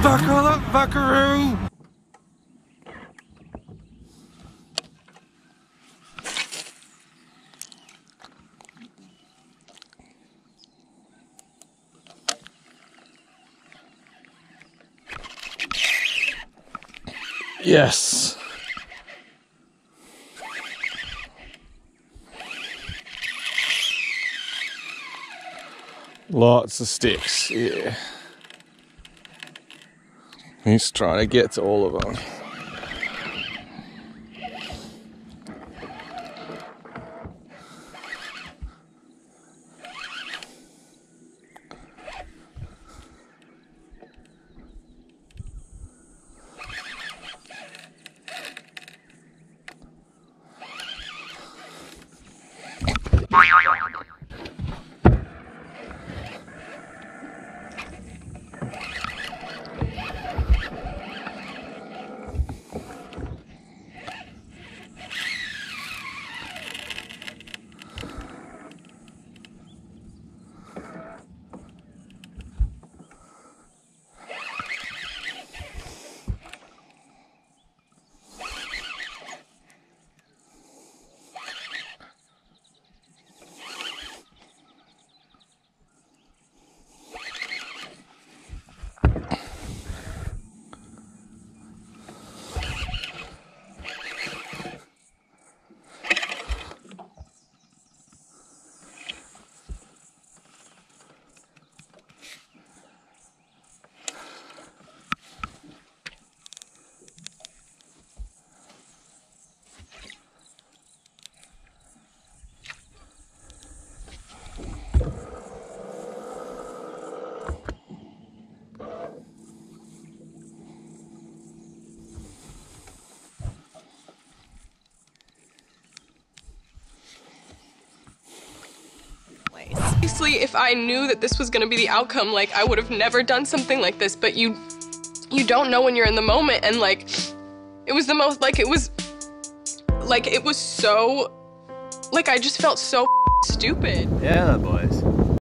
Buckle up, buckaroo! Yes. Lots of sticks, yeah. He's trying to get to all of them. Obviously, if I knew that this was gonna be the outcome, like I would have never done something like this. But you, you don't know when you're in the moment, and like, it was the most like it was, like it was so, like I just felt so stupid. Yeah, boys.